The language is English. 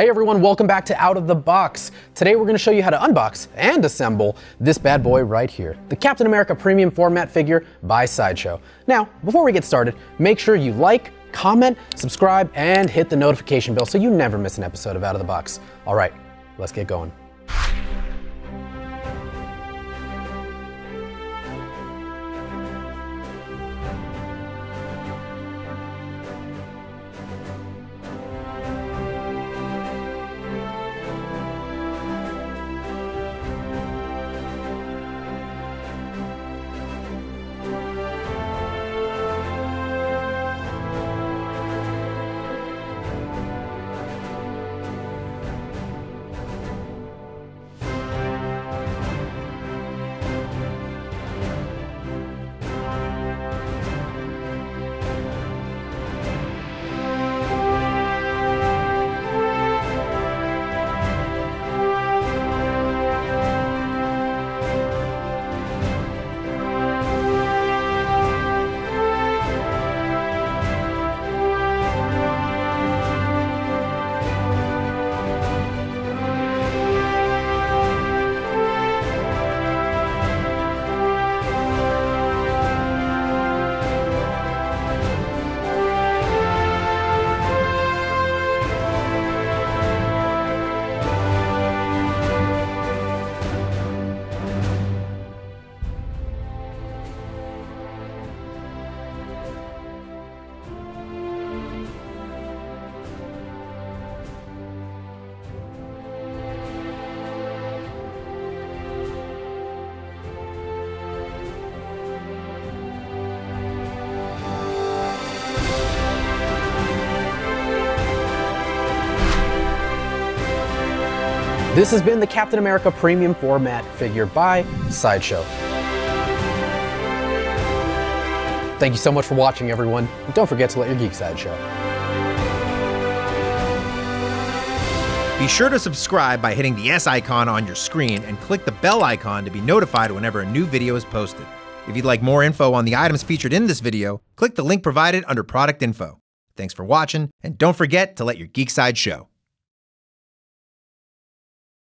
Hey everyone, welcome back to Out of the Box. Today we're going to show you how to unbox and assemble this bad boy right here, the Captain America Premium Format figure by Sideshow. Now, before we get started, make sure you like, comment, subscribe, and hit the notification bell so you never miss an episode of Out of the Box. All right, let's get going. This has been the Captain America Premium Format figure by Sideshow. Thank you so much for watching, everyone. And don't forget to let your geek side show. Be sure to subscribe by hitting the S icon on your screen and click the bell icon to be notified whenever a new video is posted. If you'd like more info on the items featured in this video, click the link provided under product info. Thanks for watching, and don't forget to let your geek side show.